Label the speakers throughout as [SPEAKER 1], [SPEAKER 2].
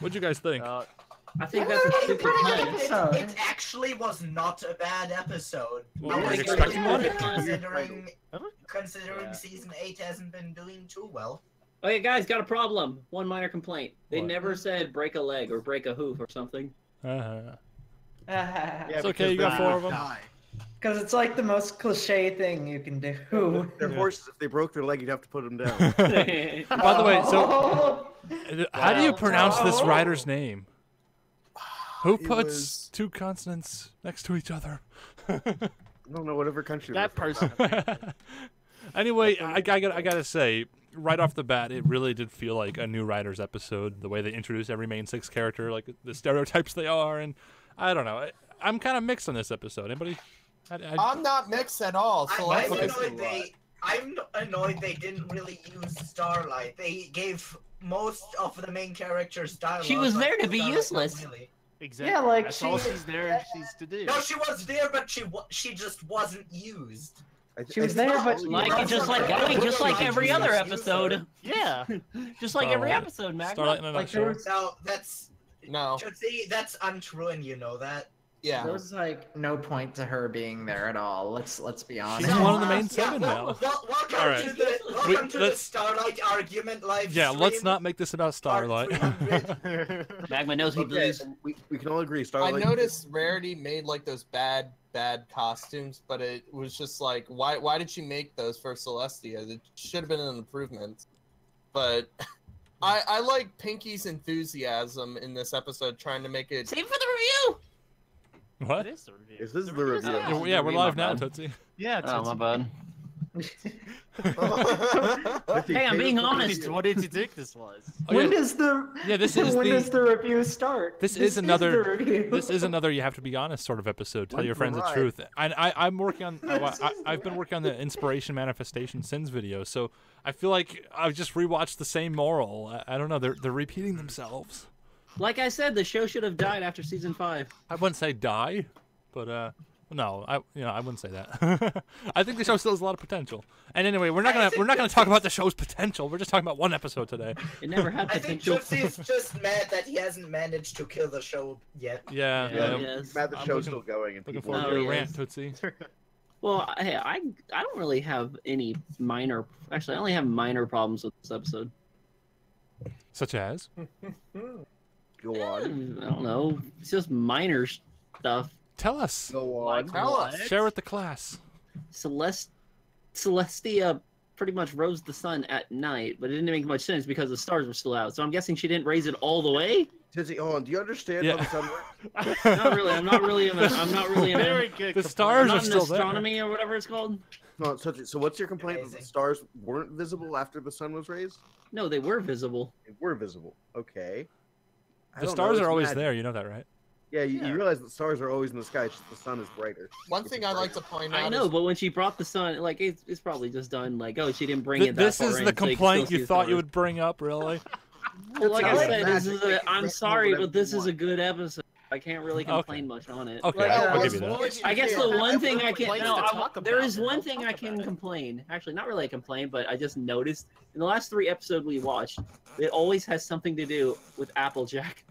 [SPEAKER 1] What'd you guys think?
[SPEAKER 2] Uh,
[SPEAKER 3] I think that's a
[SPEAKER 4] It,
[SPEAKER 3] stupid
[SPEAKER 4] it,
[SPEAKER 3] plan.
[SPEAKER 4] it, it actually was not a bad episode.
[SPEAKER 1] Well,
[SPEAKER 4] I
[SPEAKER 1] were
[SPEAKER 4] was
[SPEAKER 1] expecting one?
[SPEAKER 4] Considering, considering
[SPEAKER 2] Yeah.
[SPEAKER 4] season eight hasn't been doing too well.
[SPEAKER 3] Okay, guys, got a problem. One minor complaint. They
[SPEAKER 1] What?
[SPEAKER 3] never said break a leg or break a hoof or something.
[SPEAKER 1] Uh-huh.
[SPEAKER 5] Because
[SPEAKER 1] It's okay, you got four of them.
[SPEAKER 5] Because it's like the most cliche thing you can do.
[SPEAKER 6] They're
[SPEAKER 1] Yeah.
[SPEAKER 6] horses. If they broke their leg, you'd have to put them down.
[SPEAKER 1] By the way, so
[SPEAKER 5] Oh.
[SPEAKER 1] How do you
[SPEAKER 2] Wow.
[SPEAKER 1] pronounce this
[SPEAKER 5] Oh.
[SPEAKER 1] writer's name? Who
[SPEAKER 6] It
[SPEAKER 1] puts
[SPEAKER 6] was-
[SPEAKER 1] two consonants next to each other?
[SPEAKER 6] I don't know, whatever country.
[SPEAKER 2] that person.
[SPEAKER 1] anyway, I, I, got, I gotta say, right off the bat, it really did feel like a new writer's episode. The way they introduced every main six character, like the stereotypes they are, and I don't know. I, I'm kind of mixed on this episode. Anybody? I, I,
[SPEAKER 7] I'm not mixed at all. So
[SPEAKER 4] I, I'm annoyed they. I'm annoyed they didn't really use Starlight. They gave most of the main characters dialogue.
[SPEAKER 3] She was there to be useless.
[SPEAKER 4] Really.
[SPEAKER 2] Exactly.
[SPEAKER 5] Yeah, like,
[SPEAKER 2] That's all
[SPEAKER 5] she-
[SPEAKER 2] she's there. She's to do.
[SPEAKER 4] No, she was there, but she she just wasn't used.
[SPEAKER 5] She was
[SPEAKER 6] I
[SPEAKER 5] there, but-
[SPEAKER 6] all
[SPEAKER 3] Like just like
[SPEAKER 4] Yeah.
[SPEAKER 3] just like every other episode.
[SPEAKER 2] Yeah.
[SPEAKER 3] Just like every episode, Magma.
[SPEAKER 1] Starlight in a
[SPEAKER 5] Like there
[SPEAKER 1] nutshell.
[SPEAKER 4] No, that's
[SPEAKER 7] No.
[SPEAKER 4] see, that's untrue, and you know that.
[SPEAKER 7] Yeah.
[SPEAKER 5] there was like no point to her being there at all. Let's let's be honest.
[SPEAKER 1] She's one of the main
[SPEAKER 4] Yeah,
[SPEAKER 1] seven
[SPEAKER 4] wel-
[SPEAKER 1] now.
[SPEAKER 4] wel- welcome
[SPEAKER 1] All right.
[SPEAKER 4] to the welcome
[SPEAKER 1] We-
[SPEAKER 4] to the Starlight argument live.
[SPEAKER 1] Yeah, let's not make this about Starlight.
[SPEAKER 4] 300.
[SPEAKER 3] Magma knows he
[SPEAKER 6] Okay,
[SPEAKER 3] believes.
[SPEAKER 6] we, we can all agree. Starlight.
[SPEAKER 7] I noticed Rarity made like those bad, bad costumes, but it was just like, why? Why did she make those for Celestia? It should have been an improvement. But I, I like Pinkie's enthusiasm in this episode, trying to make it.
[SPEAKER 3] Save for the review.
[SPEAKER 1] What?
[SPEAKER 2] It is the review.
[SPEAKER 6] Is this
[SPEAKER 2] The
[SPEAKER 6] the
[SPEAKER 2] review's
[SPEAKER 6] review?
[SPEAKER 1] Yeah, yeah, we're live now,
[SPEAKER 3] bad.
[SPEAKER 1] Tootsie.
[SPEAKER 2] Yeah.
[SPEAKER 3] Oh my bad. Hey, I'm being honest.
[SPEAKER 2] What did you think this was?
[SPEAKER 1] Oh,
[SPEAKER 5] when
[SPEAKER 1] yeah,
[SPEAKER 5] does the
[SPEAKER 1] Yeah, this is
[SPEAKER 5] when
[SPEAKER 1] the-
[SPEAKER 5] does the review start?
[SPEAKER 1] This is another-
[SPEAKER 5] the
[SPEAKER 1] this is another you have to be honest sort of episode. Tell
[SPEAKER 6] When's
[SPEAKER 1] your
[SPEAKER 6] the
[SPEAKER 1] friends the
[SPEAKER 6] ride?
[SPEAKER 1] truth. And I, I'm working on. I, I, I've been working on the inspiration manifestation sins video, so I feel like I've just rewatched the same moral. I, I don't know. They're they're repeating themselves.
[SPEAKER 3] Like I said, the show should have died after season five.
[SPEAKER 1] I wouldn't say die, but uh, no, I you know I wouldn't say that. I think the show still has a lot of potential. And anyway, we're not gonna we're not gonna talk about the show's potential. We're just talking about one episode today.
[SPEAKER 3] It never had
[SPEAKER 4] I think
[SPEAKER 3] potential.
[SPEAKER 4] Tootsie's just mad that he hasn't managed to kill the show yet.
[SPEAKER 1] Yeah,
[SPEAKER 3] Yeah,
[SPEAKER 1] yeah.
[SPEAKER 3] yes.
[SPEAKER 6] Mad the
[SPEAKER 1] I'm
[SPEAKER 6] show's
[SPEAKER 1] looking-
[SPEAKER 6] still going. And
[SPEAKER 1] Looking
[SPEAKER 6] people
[SPEAKER 1] forward
[SPEAKER 3] Oh,
[SPEAKER 1] to your
[SPEAKER 3] yes.
[SPEAKER 1] rant, Tootsie.
[SPEAKER 3] Well, hey, I I don't really have any minor. Actually, I only have minor problems with this episode.
[SPEAKER 1] Such as
[SPEAKER 6] go on.
[SPEAKER 3] I don't know. It's just minor stuff.
[SPEAKER 1] tell us.
[SPEAKER 6] Go on.
[SPEAKER 7] Tell us.
[SPEAKER 1] Share with the class.
[SPEAKER 3] Celest Celestia pretty much rose the sun at night, but it didn't make much sense because the stars were still out. So I'm guessing she didn't raise it all the way.
[SPEAKER 6] Tizzy, hold on. Do you understand
[SPEAKER 1] Yeah.
[SPEAKER 6] how the sun works?
[SPEAKER 3] Not really. I'm not really. In a, I'm not really in. A,
[SPEAKER 2] Very good.
[SPEAKER 1] The stars are
[SPEAKER 3] not in
[SPEAKER 1] still there.
[SPEAKER 3] astronomy or whatever it's called.
[SPEAKER 6] No, so, so what's your complaint that the stars weren't visible after the sun was raised?
[SPEAKER 3] No, they were visible.
[SPEAKER 6] They were visible. Okay. I
[SPEAKER 1] The stars
[SPEAKER 6] know,
[SPEAKER 1] are always
[SPEAKER 6] magic.
[SPEAKER 1] there. You know that, right?
[SPEAKER 6] Yeah, you,
[SPEAKER 2] Yeah.
[SPEAKER 6] you realize the stars are always in the sky. It's just the sun is brighter.
[SPEAKER 7] One thing I like to point out.
[SPEAKER 3] I know,
[SPEAKER 7] is,
[SPEAKER 3] but when she brought the sun, like it's, it's probably just done. Like, oh, she didn't bring
[SPEAKER 1] Th-
[SPEAKER 3] it that
[SPEAKER 1] this
[SPEAKER 3] far
[SPEAKER 1] is
[SPEAKER 3] in,
[SPEAKER 1] the
[SPEAKER 3] so you
[SPEAKER 1] complaint
[SPEAKER 3] still
[SPEAKER 1] you thought you would bring up, really?
[SPEAKER 3] Well, like I said, this is
[SPEAKER 6] magic.
[SPEAKER 3] a,
[SPEAKER 6] You
[SPEAKER 3] I'm sorry, but this is a good episode. I can't really
[SPEAKER 1] Okay.
[SPEAKER 3] complain much on it.
[SPEAKER 1] Okay,
[SPEAKER 6] Like,
[SPEAKER 1] I'll, I'll give you that.
[SPEAKER 3] I guess the one thing I can no,
[SPEAKER 2] to
[SPEAKER 3] I,
[SPEAKER 2] talk
[SPEAKER 3] there
[SPEAKER 2] about,
[SPEAKER 3] is
[SPEAKER 2] then
[SPEAKER 3] one thing I can
[SPEAKER 2] about it.
[SPEAKER 3] complain. Actually, not really a complaint, but I just noticed in the last three episodes we watched, it always has something to do with Applejack.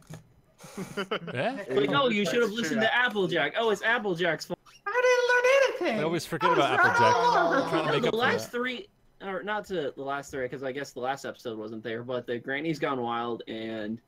[SPEAKER 1] Yeah?
[SPEAKER 3] Like, oh, you should have listened to Applejack. Oh, it's Applejack's fault.
[SPEAKER 5] I didn't learn anything.
[SPEAKER 1] I always forget
[SPEAKER 5] I
[SPEAKER 1] about
[SPEAKER 5] right
[SPEAKER 1] Applejack.
[SPEAKER 5] all over
[SPEAKER 1] I'm trying to
[SPEAKER 5] the
[SPEAKER 1] make
[SPEAKER 3] No,
[SPEAKER 1] up
[SPEAKER 3] the last
[SPEAKER 1] that.
[SPEAKER 3] three, or not to the last three, because I guess the last episode wasn't there. But the Granny's Gone Wild and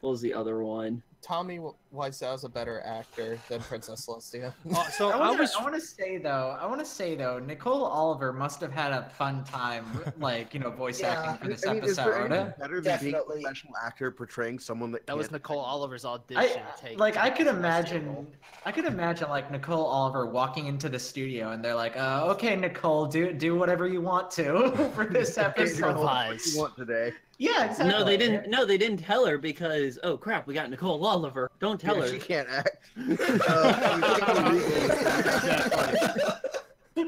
[SPEAKER 3] what was the other one?
[SPEAKER 7] Tommy Wiseau's a better actor than Princess Celestia.
[SPEAKER 1] Uh, so
[SPEAKER 5] I
[SPEAKER 1] I
[SPEAKER 5] want,
[SPEAKER 1] was.
[SPEAKER 5] to, I want to say though, I want to say though, Nicole Oliver must have had a fun time, like you know, voice
[SPEAKER 4] Yeah,
[SPEAKER 5] acting for this
[SPEAKER 6] I mean, is there
[SPEAKER 5] episode.
[SPEAKER 6] better than being a
[SPEAKER 4] Definitely.
[SPEAKER 6] professional actor portraying someone that,
[SPEAKER 2] That was Nicole Oliver's audition.
[SPEAKER 5] I
[SPEAKER 2] take
[SPEAKER 5] like. I could imagine. I could imagine like Nicole Oliver walking into the studio and they're like, uh, "Okay, Nicole, do do whatever you want to for this episode."
[SPEAKER 6] What you want today?
[SPEAKER 5] yeah, exactly.
[SPEAKER 3] No, they didn't. No, they didn't tell her because oh crap, we got Nicole Oliver. Don't tell
[SPEAKER 6] Yeah,
[SPEAKER 3] her.
[SPEAKER 6] She can't act. Uh,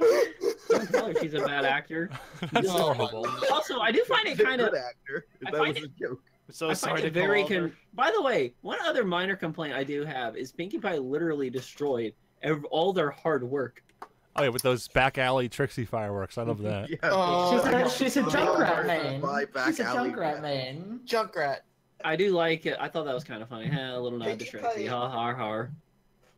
[SPEAKER 3] Don't tell her she's a bad actor.
[SPEAKER 1] That's
[SPEAKER 3] No.
[SPEAKER 1] horrible.
[SPEAKER 3] Also, I do find it kind of.
[SPEAKER 6] actor.
[SPEAKER 3] I
[SPEAKER 6] That
[SPEAKER 3] find
[SPEAKER 6] was a joke.
[SPEAKER 2] I'm so
[SPEAKER 3] I
[SPEAKER 2] sorry to
[SPEAKER 3] very
[SPEAKER 2] call
[SPEAKER 3] con- By the way, one other minor complaint I do have is Pinkie Pie literally destroyed ev- all their hard work.
[SPEAKER 1] Oh yeah, with those back alley Trixie fireworks. I love that.
[SPEAKER 6] Yeah.
[SPEAKER 7] Oh,
[SPEAKER 5] She's
[SPEAKER 7] I
[SPEAKER 5] a,
[SPEAKER 7] got
[SPEAKER 5] she's a
[SPEAKER 7] so
[SPEAKER 5] Junkrat
[SPEAKER 7] man.
[SPEAKER 5] main. She's a
[SPEAKER 6] alley
[SPEAKER 5] Junkrat
[SPEAKER 6] rat.
[SPEAKER 5] main.
[SPEAKER 7] Junkrat.
[SPEAKER 3] I do like it. I thought that was kind of funny. Huh, a little nod to
[SPEAKER 4] Pinkie
[SPEAKER 3] Shrek. Ha ha ha.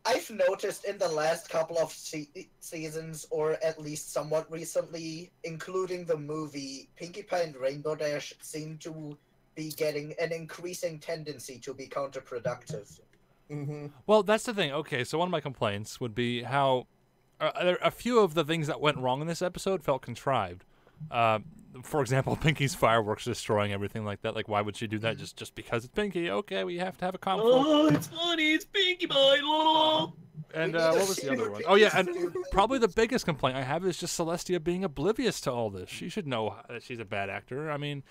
[SPEAKER 4] I've noticed in the last couple of se- seasons, or at least somewhat recently, including the movie, Pinkie Pie and Rainbow Dash seem to be getting an increasing tendency to be counterproductive.
[SPEAKER 7] hmm
[SPEAKER 1] Well, that's the thing. Okay, so one of my complaints would be how uh, a few of the things that went wrong in this episode felt contrived. Uh, for example, Pinkie's fireworks destroying everything like that. Like, why would she do that just just because it's Pinkie? Okay, we have to have a conflict.
[SPEAKER 3] Oh, it's funny. It's Pinkie Pie. lol.
[SPEAKER 1] And uh, what was the other
[SPEAKER 4] what
[SPEAKER 1] one? Oh yeah, and probably the biggest complaint I have is just Celestia being oblivious to all this. She should know that she's a bad actor. I mean,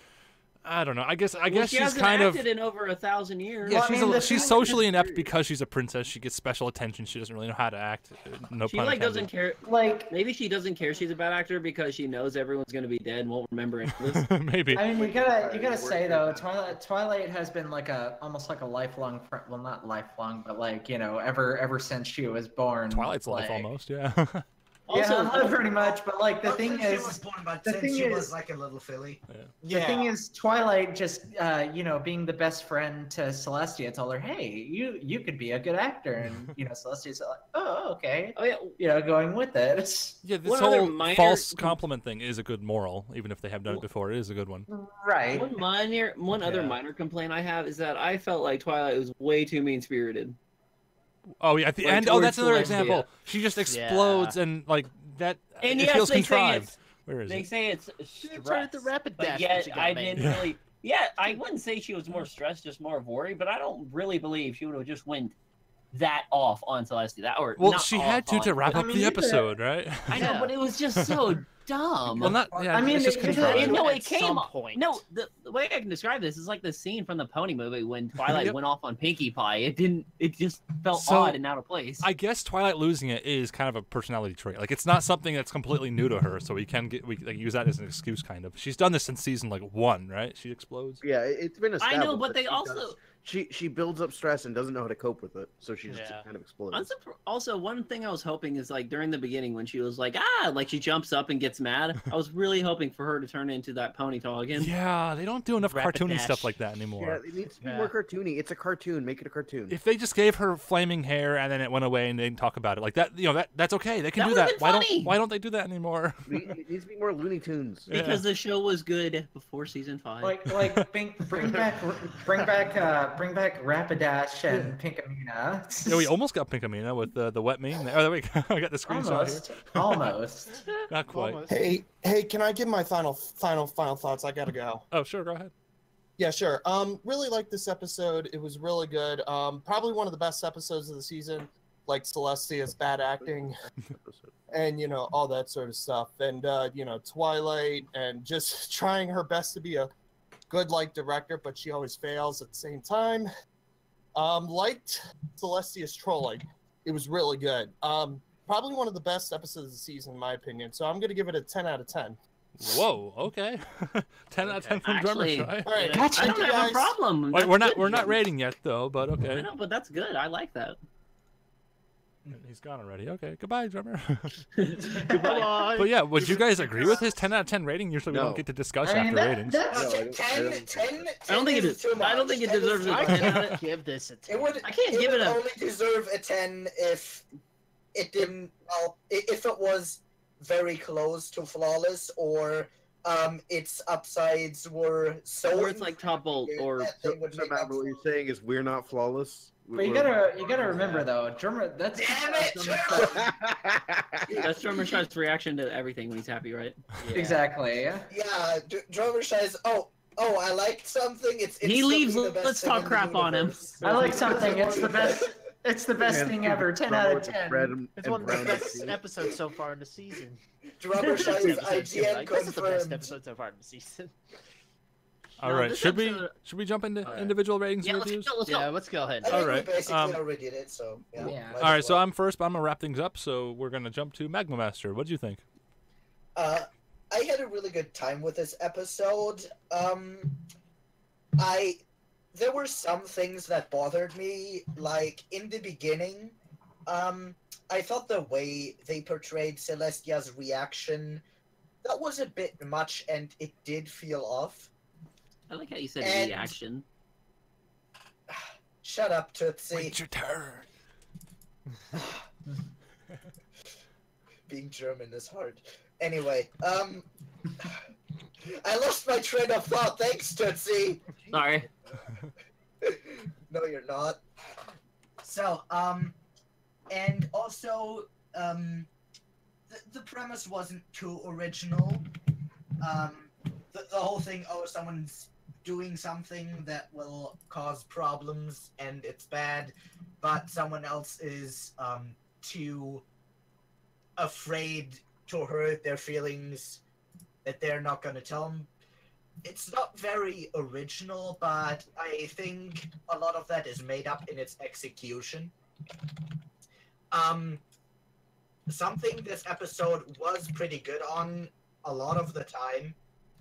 [SPEAKER 1] I don't know. I guess I
[SPEAKER 3] Well,
[SPEAKER 1] guess
[SPEAKER 3] she
[SPEAKER 1] she's
[SPEAKER 3] hasn't
[SPEAKER 1] kind of
[SPEAKER 3] acted in over a thousand years.
[SPEAKER 1] yeah.
[SPEAKER 5] Well, I
[SPEAKER 1] she's
[SPEAKER 5] mean,
[SPEAKER 1] a, she's socially inept because she's a princess. She gets special attention. She doesn't really know how to act. No
[SPEAKER 3] she
[SPEAKER 1] pun
[SPEAKER 3] like
[SPEAKER 1] intended.
[SPEAKER 3] doesn't care.
[SPEAKER 5] Like,
[SPEAKER 3] Maybe she doesn't care she's a bad actor because she knows everyone's gonna be dead and won't remember any of this.
[SPEAKER 1] Maybe.
[SPEAKER 5] I mean, you gotta you gotta say though. Twilight Twilight has been like a almost like a lifelong friend. Well, not lifelong, but like you know, ever ever since she was born.
[SPEAKER 1] Twilight's life almost. Yeah.
[SPEAKER 3] Also,
[SPEAKER 5] yeah, pretty much. But like the thing
[SPEAKER 4] since she
[SPEAKER 5] is,
[SPEAKER 4] was born, but
[SPEAKER 5] the
[SPEAKER 4] since
[SPEAKER 5] thing
[SPEAKER 4] she was
[SPEAKER 5] is-
[SPEAKER 4] like a little filly. Yeah.
[SPEAKER 5] The thing is, Twilight just, uh, you know, being the best friend to Celestia, and told her, "Hey, you you could be a good actor," and you know, Celestia's like, "Oh, okay,"
[SPEAKER 3] oh yeah,
[SPEAKER 5] you know, going with it. It's-
[SPEAKER 1] Yeah, this
[SPEAKER 3] One
[SPEAKER 1] whole
[SPEAKER 3] minor-
[SPEAKER 1] false compliment thing is a good moral, even if they have done it before. It is a good one.
[SPEAKER 5] right.
[SPEAKER 3] one minor, one other minor complaint I have is that I felt like Twilight was way too mean spirited.
[SPEAKER 1] Oh yeah, at the
[SPEAKER 3] Like
[SPEAKER 1] end. Oh, that's another
[SPEAKER 3] Celestia.
[SPEAKER 1] example. She just explodes and like that.
[SPEAKER 3] And
[SPEAKER 1] it
[SPEAKER 3] yes,
[SPEAKER 1] feels
[SPEAKER 3] they say
[SPEAKER 1] contrived.
[SPEAKER 3] it's
[SPEAKER 1] Where is
[SPEAKER 3] they
[SPEAKER 1] it?
[SPEAKER 3] say it's
[SPEAKER 2] She
[SPEAKER 3] stress,
[SPEAKER 2] started the rapid
[SPEAKER 3] but
[SPEAKER 2] dash.
[SPEAKER 3] yet
[SPEAKER 2] when
[SPEAKER 3] I
[SPEAKER 2] made.
[SPEAKER 3] didn't really. Yeah, I wouldn't say she was more stressed, just more worried. But I don't really believe she would have just went that off on Celestia. That or
[SPEAKER 1] Well,
[SPEAKER 3] not
[SPEAKER 1] she had to
[SPEAKER 3] on,
[SPEAKER 1] to wrap up
[SPEAKER 5] I mean,
[SPEAKER 1] the episode, right?
[SPEAKER 3] I know, but it was just so dumb.
[SPEAKER 1] well, not. Yeah,
[SPEAKER 5] I mean,
[SPEAKER 1] it's just
[SPEAKER 5] it- it-
[SPEAKER 1] contrived.
[SPEAKER 3] it- no,
[SPEAKER 2] At
[SPEAKER 3] it came
[SPEAKER 2] some point.
[SPEAKER 3] No, the, the way I can describe this is like the scene from the Pony movie when Twilight
[SPEAKER 1] Yep.
[SPEAKER 3] went off on Pinkie Pie. It didn't. It just felt
[SPEAKER 1] So,
[SPEAKER 3] odd and out of place.
[SPEAKER 1] I guess Twilight losing it is kind of a personality trait. Like it's not something that's completely new to her, so we can get we like, use that as an excuse, kind of. She's done this since season like one, right? She explodes.
[SPEAKER 6] Yeah, it- it's been
[SPEAKER 3] I know, but they also.
[SPEAKER 6] does- she she builds up stress and doesn't know how to cope with it, so she just
[SPEAKER 2] Yeah.
[SPEAKER 6] kind of explodes.
[SPEAKER 3] I'm also, one thing I was hoping is like during the beginning when she was like ah, like she jumps up and gets mad. I was really hoping for her to turn into that ponytail again.
[SPEAKER 1] Yeah, they don't do enough
[SPEAKER 2] Rapid
[SPEAKER 1] cartoony stuff like that anymore.
[SPEAKER 6] Yeah, it needs to be
[SPEAKER 2] Yeah.
[SPEAKER 6] more cartoony. It's a cartoon. Make it a cartoon.
[SPEAKER 1] If they just gave her flaming hair and then it went away and they didn't talk about it like that, you know that that's okay. They can
[SPEAKER 3] That
[SPEAKER 1] do that. Why
[SPEAKER 3] funny.
[SPEAKER 1] don't Why don't they do that anymore?
[SPEAKER 6] it it needs to be more Looney Tunes.
[SPEAKER 1] Yeah.
[SPEAKER 3] Because the show was good before season five.
[SPEAKER 5] Like, like, bring, bring back, bring back, uh, bring back Rapidash and Pinkamena.
[SPEAKER 1] Yeah, we almost got Pinkamena with the the wet meme. Oh, there we go. I got the screenshot
[SPEAKER 5] almost,
[SPEAKER 1] here.
[SPEAKER 5] almost.
[SPEAKER 1] Not quite.
[SPEAKER 2] Almost.
[SPEAKER 7] Hey, hey, can I give my final, final, final thoughts? I gotta go.
[SPEAKER 1] Oh, sure. Go ahead.
[SPEAKER 7] Yeah, sure. Um, really like this episode. It was really good. Um, probably one of the best episodes of the season. Like Celestia's bad acting, and you know all that sort of stuff, and uh, you know Twilight, and just trying her best to be a good like director, but she always fails at the same time. Um, liked Celestia's trolling. It was really good. Um, probably one of the best episodes of the season, in my opinion. So I'm gonna give it a 10 out of 10.
[SPEAKER 1] Whoa. Okay. ten out of ten from
[SPEAKER 3] Actually,
[SPEAKER 1] Drummer Shy.
[SPEAKER 7] All right,
[SPEAKER 3] I don't have
[SPEAKER 7] guys.
[SPEAKER 3] a problem.
[SPEAKER 1] Wait, we're not we're not rating yet though, but
[SPEAKER 3] I
[SPEAKER 1] okay.
[SPEAKER 3] know, but that's good. I like that.
[SPEAKER 1] He's gone already. Okay. Goodbye, Drummer.
[SPEAKER 2] Goodbye.
[SPEAKER 1] but yeah, would you guys agree with his ten out of ten rating? Usually we
[SPEAKER 6] No.
[SPEAKER 1] don't get to discuss
[SPEAKER 5] I mean,
[SPEAKER 1] after
[SPEAKER 5] that,
[SPEAKER 1] ratings.
[SPEAKER 5] that's,
[SPEAKER 6] No, I
[SPEAKER 4] No,
[SPEAKER 6] don't-
[SPEAKER 4] 10,
[SPEAKER 6] I
[SPEAKER 4] 10,
[SPEAKER 6] don't-
[SPEAKER 4] 10
[SPEAKER 3] I don't think it
[SPEAKER 4] is
[SPEAKER 3] is-
[SPEAKER 4] too
[SPEAKER 3] I don't think it deserves
[SPEAKER 4] too
[SPEAKER 3] a
[SPEAKER 2] I
[SPEAKER 3] 10 out
[SPEAKER 2] can't
[SPEAKER 3] of-
[SPEAKER 2] give this a ten.
[SPEAKER 4] It would.
[SPEAKER 3] I can't
[SPEAKER 4] it
[SPEAKER 3] give
[SPEAKER 4] would
[SPEAKER 3] it a-
[SPEAKER 4] only deserve a ten if it didn't. Well, i- if it was very close to flawless, or um, its upsides were so.
[SPEAKER 3] Or it's like top bolt, or
[SPEAKER 6] So,
[SPEAKER 4] would
[SPEAKER 6] so Matt, what you're saying is we're not flawless.
[SPEAKER 5] but you gotta, you gotta remember though, drummer. That's
[SPEAKER 4] Damn it!
[SPEAKER 3] that's Drummer Shy's reaction to everything when he's happy, right?
[SPEAKER 5] exactly. Yeah.
[SPEAKER 4] Yeah, D- Drummer says, "Oh, oh, I like something. It's, it's
[SPEAKER 3] He leaves,
[SPEAKER 4] the best
[SPEAKER 3] let's talk crap on him.
[SPEAKER 5] I like something. It's the best. It's the best
[SPEAKER 6] Man,
[SPEAKER 5] thing ever. Ten out of ten.
[SPEAKER 6] Bread and,
[SPEAKER 2] It's
[SPEAKER 6] and
[SPEAKER 2] one of the best
[SPEAKER 6] tea.
[SPEAKER 2] episodes so far in the season.
[SPEAKER 4] Drummer says,
[SPEAKER 2] Episode two,
[SPEAKER 4] "IGN
[SPEAKER 2] like, this is the best episode so far in the season.
[SPEAKER 1] All
[SPEAKER 3] No,
[SPEAKER 1] right.
[SPEAKER 3] this
[SPEAKER 1] Should we should we jump into
[SPEAKER 3] All right.
[SPEAKER 1] individual ratings
[SPEAKER 3] Yeah,
[SPEAKER 1] and
[SPEAKER 3] let's
[SPEAKER 1] reviews?
[SPEAKER 3] go. Let's
[SPEAKER 2] Yeah,
[SPEAKER 3] go.
[SPEAKER 2] let's go ahead.
[SPEAKER 1] Alright,
[SPEAKER 4] basically
[SPEAKER 1] um,
[SPEAKER 4] already did it, so yeah.
[SPEAKER 5] Yeah.
[SPEAKER 1] All right.
[SPEAKER 4] as
[SPEAKER 1] So. I'm first. But I'm gonna wrap things up. So we're gonna jump to Magma Master. What do you think?
[SPEAKER 4] Uh, I had a really good time with this episode. Um, I there were some things that bothered me, like in the beginning. Um, I thought the way they portrayed Celestia's reaction that was a bit much, and it did feel off.
[SPEAKER 3] I like how you said
[SPEAKER 4] And-
[SPEAKER 3] reaction.
[SPEAKER 4] shut up, Tootsie.
[SPEAKER 1] Wait your turn.
[SPEAKER 4] Being German is hard. Anyway, um, I lost my train of thought. Thanks, Tootsie.
[SPEAKER 3] Sorry.
[SPEAKER 4] no, you're not. So, um, and also, um, the, the premise wasn't too original. Um, the, the whole thing, oh, someone's doing something that will cause problems and it's bad, but someone else is, um, too afraid to hurt their feelings that they're not gonna tell them it's not very original, but I think a lot of that is made up in its execution. Um, something this episode was pretty good on a lot of the time,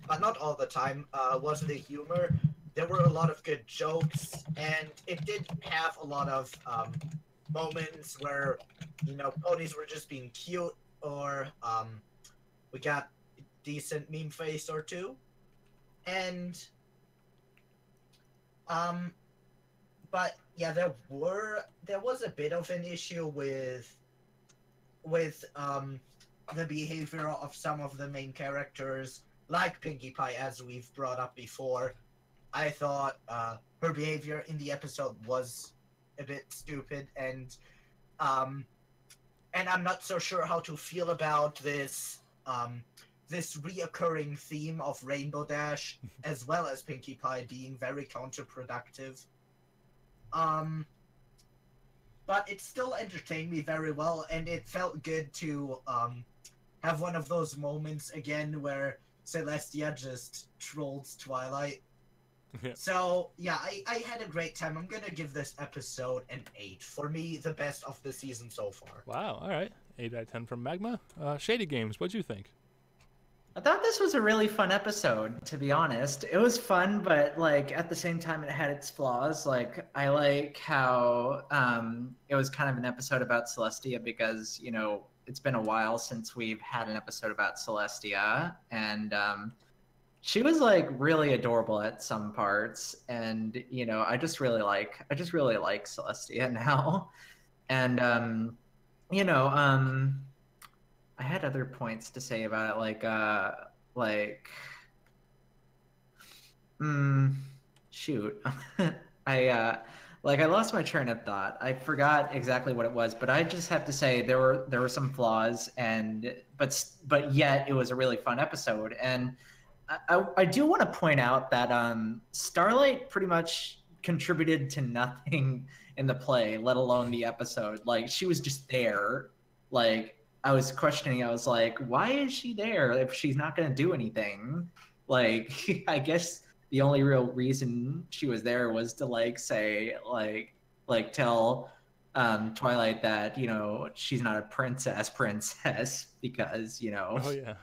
[SPEAKER 4] but not all the time, uh, was the humor. There were a lot of good jokes, and it did have a lot of um, moments where, you know, ponies were just being cute, or um, we got decent meme face or two. And um but yeah there were there was a bit of an issue with with um the behavior of some of the main characters like pinkie pie as we've brought up before. I thought uh her behavior in the episode was a bit stupid and um and i'm not so sure how to feel about this um this reoccurring theme of Rainbow Dash as well as Pinkie Pie being very counterproductive. Um, but it still entertained me very well, and it felt good to um, have one of those moments again where Celestia just trolls Twilight.
[SPEAKER 1] Yeah.
[SPEAKER 4] So yeah, I, I had a great time. I'm gonna give this episode an eight. For me, the best of the season so far.
[SPEAKER 1] Wow. All right. Eight out of ten from Magma. Uh, Shady Games. What'd you think?
[SPEAKER 5] I thought this was a really fun episode, to be honest. It was fun, but like at the same time, it had its flaws. Like I like how um, it was kind of an episode about Celestia because you know it's been a while since we've had an episode about Celestia, and um, she was like really adorable at some parts, and you know I just really like I just really like Celestia now, and um, you know um, I had other points to say about it, like uh, like, mm, shoot, I uh, like I lost my train of thought. I forgot exactly what it was, but I just have to say there were there were some flaws, and but but yet it was a really fun episode, and I I, I do want to point out that um, Starlight pretty much contributed to nothing in the play, let alone the episode. Like she was just there, like I was questioning. I was like, why is she there if she's not going to do anything? Like, I guess the only real reason she was there was to like say like like tell um, Twilight that you know she's not a princess princess because you know
[SPEAKER 1] Oh yeah.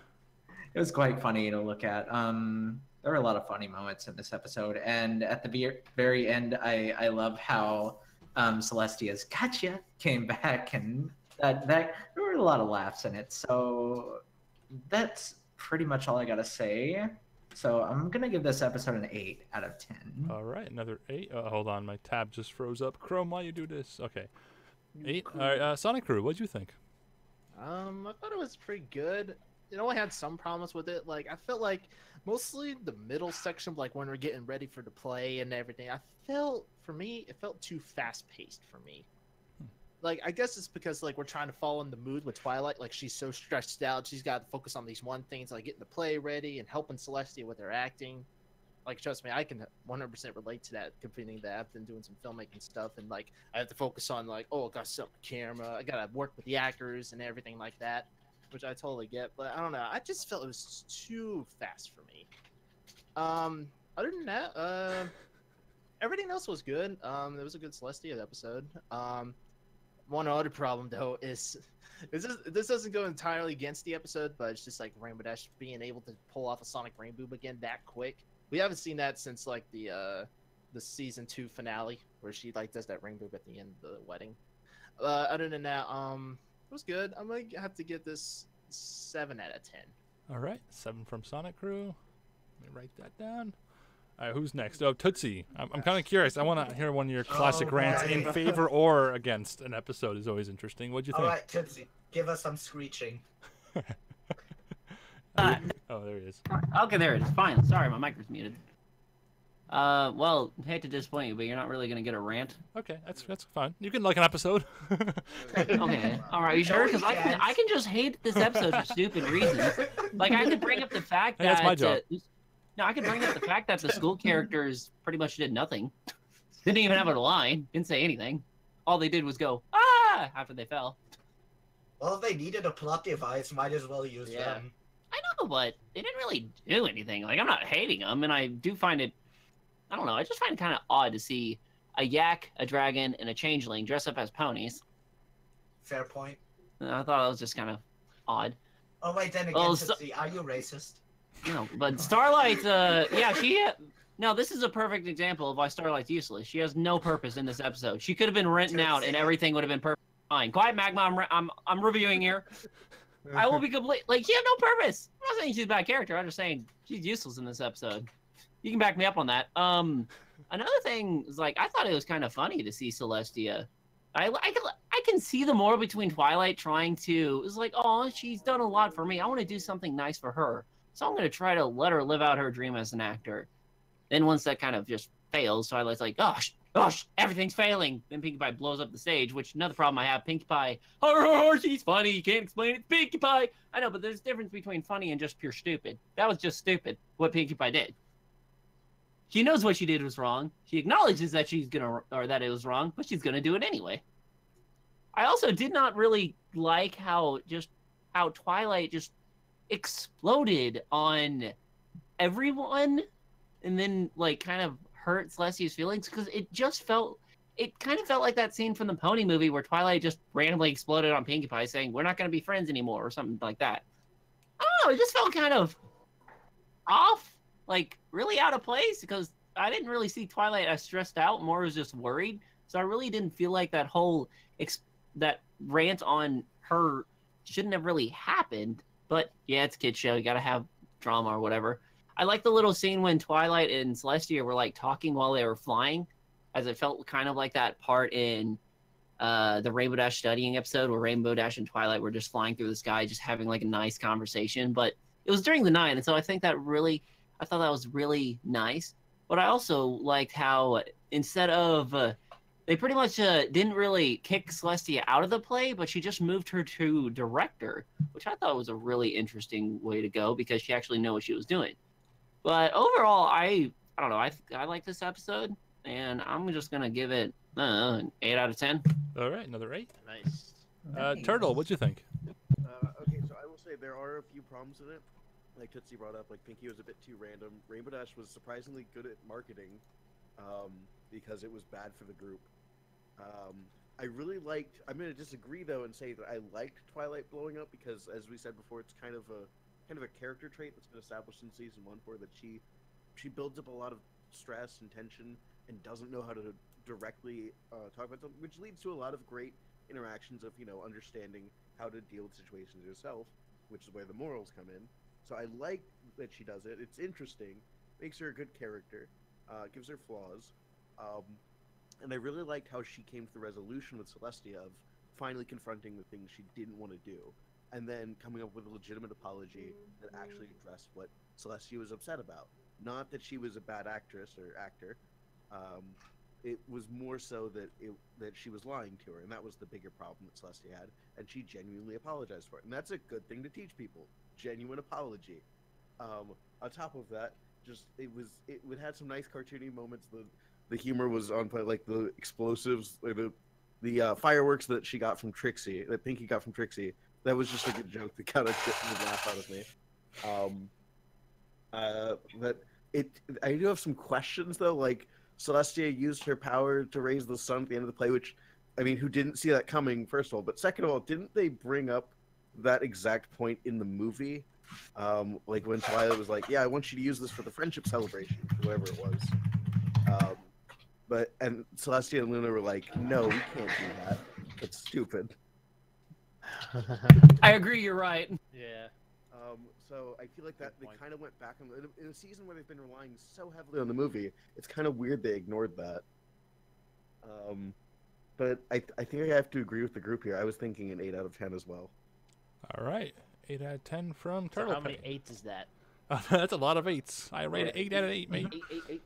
[SPEAKER 5] it was quite funny to look at. Um, there were a lot of funny moments in this episode, and at the ve- very end, I I love how um, Celestia's "Gotcha" came back, and that that a lot of laughs in it. So that's pretty much all I gotta say. So I'm gonna give this episode an eight out of ten.
[SPEAKER 1] All right. Another eight. Uh, hold on. My tab just froze up. Chrome, why you do this? Okay. Eight. All right. Uh, Sonic Crew. What'd you think?
[SPEAKER 2] Um, I thought it was pretty good. You know, I had some problems with it. Like, I felt like mostly the middle section, like when we're getting ready for the play and everything. I felt, for me, it felt too fast paced for me. Like, I guess it's because like we're trying to fall in the mood with Twilight. Like, she's so stressed out. She's got to focus on these one things, like getting the play ready and helping Celestia with her acting. Like, trust me, I can 100% relate to that. Completing the app and doing some filmmaking stuff, and like I have to focus on like, oh, I got to set a camera. I gotta work with the actors and everything like that which I totally get. But I don't know. I just felt it was too fast for me. Um, other than that, uh, everything else was good. Um, it was a good Celestia episode. Um, one other problem though is this is this doesn't go entirely against the episode, but it's just like Rainbow Dash being able to pull off a Sonic Rainboom again that quick. We haven't seen that since like the uh the season two finale where she like does that rainbow at the end of the wedding. Uh, other than that, um, it was good. I'm gonna have to get this seven out of ten.
[SPEAKER 1] All right. Seven from Sonic Crew. Let me write that down. All right, who's next? Oh, Tootsie. I'm, I'm kind of curious. I want to hear one of your classic
[SPEAKER 4] Oh,
[SPEAKER 1] rants in favor or against an episode. Is always interesting. What'd you think?
[SPEAKER 4] right, Tootsie, give us some screeching.
[SPEAKER 3] Uh,
[SPEAKER 1] Oh, there he is.
[SPEAKER 3] okay, there it is. Fine. Sorry, my mic was muted. Uh, well, hate to disappoint you, but you're not really gonna get a rant.
[SPEAKER 1] Okay, that's that's fine. You can like an episode.
[SPEAKER 3] Okay. All right. You sure? Because I can. I can just hate this episode for stupid reasons. Like I could bring up the fact
[SPEAKER 1] Hey,
[SPEAKER 3] that
[SPEAKER 1] that's my job.
[SPEAKER 3] uh, no, I could bring up the fact that the school characters pretty much did nothing. Didn't even have a line. Didn't say anything. All they did was go ah after they fell.
[SPEAKER 4] Well, if they needed a plot device, might as well use
[SPEAKER 3] Yeah.
[SPEAKER 4] them.
[SPEAKER 3] I know, but they didn't really do anything. Like I'm not hating them, and I do find it. I don't know. I just find it kind of odd to see a yak, a dragon, and a changeling dress up as ponies.
[SPEAKER 4] Fair point.
[SPEAKER 3] I thought that was just kind of odd.
[SPEAKER 4] Oh wait, then again,
[SPEAKER 3] Well, so-
[SPEAKER 4] are you racist?
[SPEAKER 3] No, but Starlight, uh, yeah, she. No, this is a perfect example of why Starlight's useless. She has no purpose in this episode. She could have been renting out, and everything would have been perfect. Fine. Quiet, Magma. I'm, re- I'm, I'm reviewing here. I will be complete. Like she had no purpose. I'm not saying she's a bad character. I'm just saying she's useless in this episode. You can back me up on that. Um, another thing is like I thought it was kind of funny to see Celestia. I, I, can, I can see the moral between Twilight trying to. It's like, oh, she's done a lot for me. I want to do something nice for her. So I'm going to try to let her live out her dream as an actor. Then once that kind of just fails, Twilight's like, gosh, gosh, everything's failing. Then Pinkie Pie blows up the stage, which another problem I have. Pinkie Pie, oh, she's funny. You can't explain it. Pinkie Pie. I know, but there's a difference between funny and just pure stupid. That was just stupid, what Pinkie Pie did. She knows what she did was wrong. She acknowledges that she's gonna or that it was wrong, but she's gonna do it anyway. I also did not really like how just how Twilight just exploded on everyone and then like kind of hurt Celestia's feelings because it just felt it kind of felt like that scene from the Pony movie where Twilight just randomly exploded on Pinkie Pie saying we're not going to be friends anymore or something like that. Know, it just felt kind of off, like really out of place because I didn't really see Twilight as stressed out, more as just worried. So I really didn't feel like that whole ex- that rant on her shouldn't have really happened. But yeah, it's kid show. You got to have drama or whatever. I like the little scene when Twilight and Celestia were like talking while they were flying, as it felt kind of like that part in uh, the Rainbow Dash studying episode where Rainbow Dash and Twilight were just flying through the sky, just having like a nice conversation. But it was during the night, and so I think that really, I thought that was really nice. But I also liked how instead of uh, they pretty much uh, didn't really kick Celestia out of the play, but she just moved her to director, which I thought was a really interesting way to go because she actually knew what she was doing. But overall, I I don't know. I I like this episode, and I'm just gonna give it I an eight out of ten.
[SPEAKER 1] All right, another eight.
[SPEAKER 2] Nice.
[SPEAKER 1] Uh, Turtle, what'd you think?
[SPEAKER 6] Uh, okay, so I will say there are a few problems with it. Like Tootsie brought up, like Pinkie was a bit too random. Rainbow Dash was surprisingly good at marketing, um, because it was bad for the group. Um, I really liked. I'm going to disagree though and say that I liked Twilight blowing up because, as we said before, it's kind of a kind of a character trait that's been established in season one, for that she she builds up a lot of stress and tension and doesn't know how to directly uh, talk about something, which leads to a lot of great interactions of you know understanding how to deal with situations yourself, which is where the morals come in. So I like that she does it. It's interesting, makes her a good character, uh, gives her flaws, um, and I really liked how she came to the resolution with Celestia of finally confronting the things she didn't want to do, and then coming up with a legitimate apology that actually addressed what Celestia was upset about. Not that she was a bad actress or actor. Um, it was more so that it that she was lying to her, and that was the bigger problem that Celestia had, and she genuinely apologized for it, and that's a good thing to teach people. Genuine apology. Um, on top of that, just it was it would had some nice cartoony moments. The the humor was on point, like the explosives, or the the uh, fireworks that she got from Trixie, that Pinkie got from Trixie. That was just like a joke that kind of the laugh out of me. Um, uh, but it, I do have some questions though. Like Celestia used her power to raise the sun at the end of the play, which, I mean, who didn't see that coming? First of all, but second of all, didn't they bring up that exact point in the movie? Um, like when Twilight was like, "Yeah, I want you to use this for the friendship celebration, whatever it was." Um, but and Celestia and Luna were like, "No, we can't do that. It's stupid."
[SPEAKER 3] I agree. You're right.
[SPEAKER 2] yeah.
[SPEAKER 6] Um, so I feel like that they kind of went back on in a- in a season where they've been relying so heavily on the movie. It's kind of weird they ignored that. Um, but I I think I have to agree with the group here. I was thinking an eight out of ten as well.
[SPEAKER 1] All right, eight out of ten from
[SPEAKER 2] So
[SPEAKER 1] Turtle.
[SPEAKER 2] how many eights is that?
[SPEAKER 1] That's a lot of eights. I rate it eight out of eight, mate.
[SPEAKER 2] Eight, eight, eight.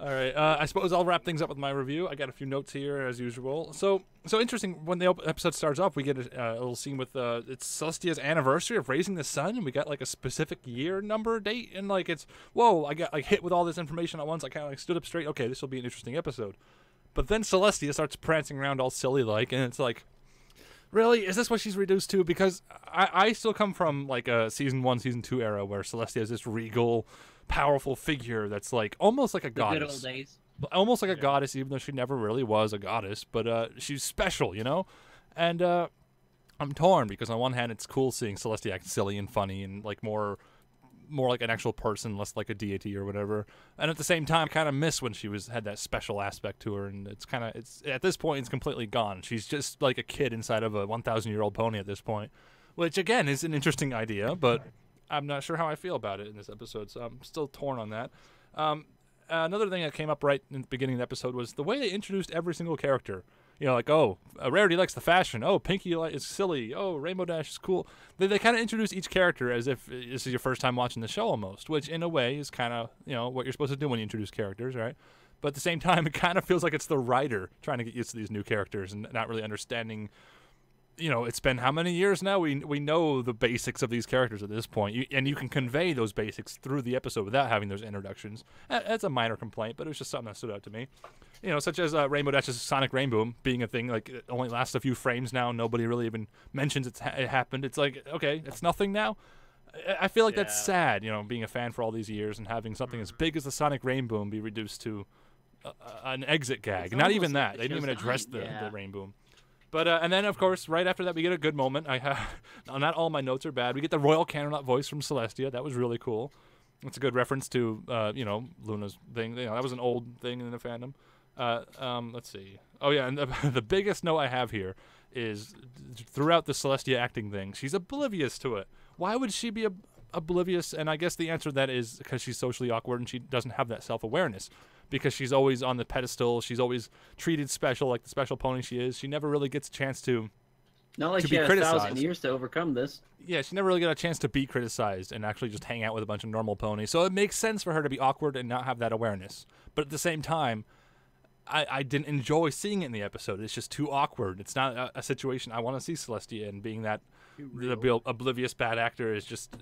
[SPEAKER 1] All right. Uh, I suppose I'll wrap things up with my review. I got a few notes here as usual. So, so interesting. When the episode starts off, we get a, uh, little scene with uh, it's Celestia's anniversary of raising the sun, and we got like a specific year number date, and like it's whoa! I got like hit with all this information at once. I kind of like stood up straight. Okay, this will be an interesting episode. But then Celestia starts prancing around all silly like, and it's like, really, is this what she's reduced to? Because I, I still come from like a season one, season two era where Celestia is this regal, powerful figure that's like almost like a
[SPEAKER 3] The good
[SPEAKER 1] goddess
[SPEAKER 3] old days.
[SPEAKER 1] almost like a
[SPEAKER 2] Yeah.
[SPEAKER 1] goddess, even though she never really was a goddess. But uh, she's special, you know. And uh, I'm torn because on one hand, it's cool seeing Celestia act silly and funny and like more, more like an actual person, less like a deity or whatever. And at the same time, I kind of miss when she was had that special aspect to her. And it's kind of it's at this point, it's completely gone. She's just like a kid inside of a 1,000 year old pony at this point, which again is an interesting idea, but. I'm not sure how I feel about it in this episode, so I'm still torn on that. Um, another thing that came up right in the beginning of the episode was the way they introduced every single character. You know, like oh, uh, Rarity likes the fashion. Oh, Pinkie is silly. Oh, Rainbow Dash is cool. They, they kind of introduce each character as if uh, this is your first time watching the show almost, which in a way is kind of you know what you're supposed to do when you introduce characters, right? But at the same time, it kind of feels like it's the writer trying to get used to these new characters and not really understanding you know, it's been how many years now? We we know the basics of these characters at this point, you, and you can convey those basics through the episode without having those introductions. That's a minor complaint, but it was just something that stood out to me. You know, such as uh, Rainbow Dash's Sonic Rainboom being a thing like it only lasts a few frames now. Nobody really even mentions it's ha- it happened. It's like okay, it's nothing now. I- I feel like that's sad. You know, being a fan for all these years and having something as big as the Sonic Rainboom be reduced to uh, an exit gag.
[SPEAKER 3] It's
[SPEAKER 1] Not even that. They didn't even address the,
[SPEAKER 2] Yeah.
[SPEAKER 1] the Rainbow. But uh, and then of course, right after that, we get a good moment. I have not all my notes are bad. We get the Royal Canterlot voice from Celestia. That was really cool. It's a good reference to uh, you know Luna's thing. You know, that was an old thing in the fandom. Uh, um, let's see. Oh yeah, and the, the biggest note I have here is throughout the Celestia acting thing, she's oblivious to it. Why would she be ob- oblivious? And I guess the answer to that is because she's socially awkward and she doesn't have that self awareness. Because she's always on the pedestal, she's always treated special like the special pony she is. She never really gets a chance to
[SPEAKER 3] Not like
[SPEAKER 1] to
[SPEAKER 3] she
[SPEAKER 1] be
[SPEAKER 3] had a thousand years to overcome this.
[SPEAKER 1] yeah, she never really got a chance to be criticized and actually just hang out with a bunch of normal ponies. So it makes sense for her to be awkward and not have that awareness. But at the same time, I, I didn't enjoy seeing it in the episode. It's just too awkward. It's not a, a situation I want to see Celestia in. Being that the obil- oblivious bad actor is just uh,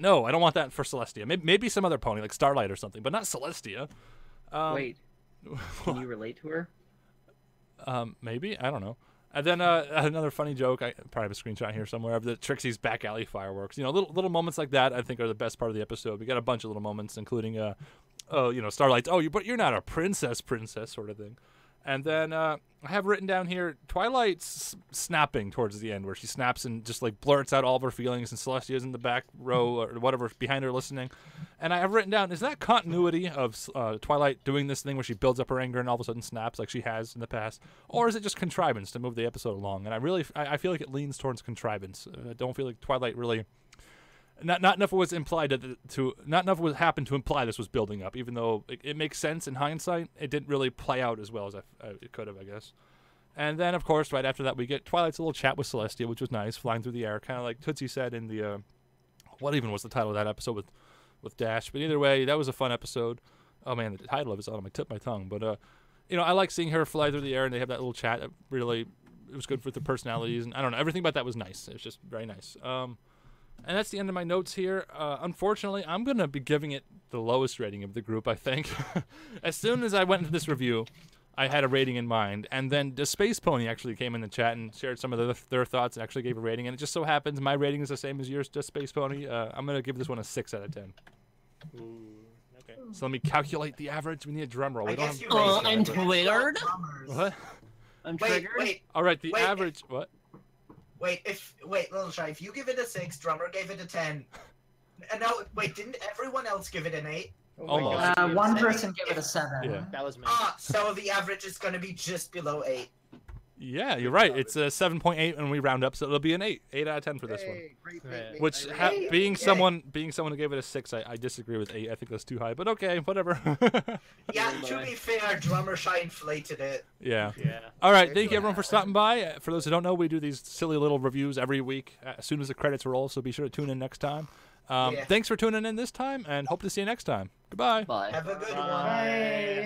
[SPEAKER 1] no. I don't want that for Celestia. Maybe, maybe some other pony like Starlight or something, but not Celestia. Um,
[SPEAKER 3] Wait, can you relate to her?
[SPEAKER 1] um, maybe I don't know. And then uh, another funny joke. I probably have a screenshot here somewhere of the Trixie's back alley fireworks. You know, little little moments like that. I think are the best part of the episode. We got a bunch of little moments, including uh, oh, you know, Starlight. Oh, you but you're not a princess, princess sort of thing. And then uh, I have written down here Twilight's snapping towards the end, where she snaps and just like blurts out all of her feelings, and Celestia's in the back row or whatever behind her listening. And I have written down, is that continuity of uh, Twilight doing this thing where she builds up her anger and all of a sudden snaps like she has in the past, or is it just contrivance to move the episode along? And I really, I, I feel like it leans towards contrivance. Uh, I don't feel like Twilight really. Not, not enough was implied to, to not enough was happened to imply this was building up. Even though it, it makes sense in hindsight, it didn't really play out as well as I, I, it could have, I guess. And then, of course, right after that, we get Twilight's little chat with Celestia, which was nice, flying through the air, kind of like Tootsie said in the uh, what even was the title of that episode with with Dash. But either way, that was a fun episode. Oh man, the title of it's on my tip my tongue. But uh, you know, I like seeing her fly through the air, and they have that little chat. It really, it was good for the personalities, and I don't know, everything about that was nice. It was just very nice. Um, and that's the end of my notes here. Uh, unfortunately, I'm gonna be giving it the lowest rating of the group. I think. as soon as I went into this review, I had a rating in mind, and then the Space Pony actually came in the chat and shared some of their, their thoughts and actually gave a rating. And it just so happens my rating is the same as yours, just Space Pony. Uh, I'm gonna give this one a six out of ten.
[SPEAKER 2] Okay.
[SPEAKER 1] So let me calculate the average. We need a drum roll. We
[SPEAKER 4] I
[SPEAKER 1] don't
[SPEAKER 4] guess
[SPEAKER 1] have-
[SPEAKER 4] you
[SPEAKER 3] Oh,
[SPEAKER 4] raised
[SPEAKER 3] I'm
[SPEAKER 4] it.
[SPEAKER 3] triggered.
[SPEAKER 1] What?
[SPEAKER 3] I'm
[SPEAKER 4] Wait,
[SPEAKER 3] triggered.
[SPEAKER 4] wait,
[SPEAKER 1] All right, the
[SPEAKER 4] Wait, it-
[SPEAKER 1] average. What?
[SPEAKER 4] Wait. If wait, little shy. If you give it a six, drummer gave it a ten. And no, wait. Didn't everyone else give it an eight?
[SPEAKER 2] Oh
[SPEAKER 1] Almost.
[SPEAKER 5] Uh, one person gave it a seven.
[SPEAKER 1] Yeah.
[SPEAKER 2] That was me.
[SPEAKER 4] Ah, so the average is going to be just below eight.
[SPEAKER 1] Yeah, you're right. It's a 7.8 and we round up, so it'll be an 8. 8 out of 10 for this one.
[SPEAKER 6] Hey, great
[SPEAKER 2] Right.
[SPEAKER 6] pick, mate.
[SPEAKER 1] Which ha- being
[SPEAKER 4] Yay.
[SPEAKER 1] someone being someone who gave it a 6, I, I disagree with 8. I think that's too high, but okay, whatever.
[SPEAKER 4] Yeah, to be fair, Drummer Shy inflated it.
[SPEAKER 1] yeah.
[SPEAKER 3] Yeah.
[SPEAKER 1] All right, thank you everyone for stopping by. Uh, For those who don't know, we do these silly little reviews every week uh, as soon as the credits roll, so be sure to tune in next time. Um,
[SPEAKER 4] Yeah.
[SPEAKER 1] Thanks for tuning in this time, and hope to see you next time. Goodbye.
[SPEAKER 3] Bye.
[SPEAKER 4] Have a good
[SPEAKER 2] Bye.
[SPEAKER 4] one.